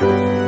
Bye.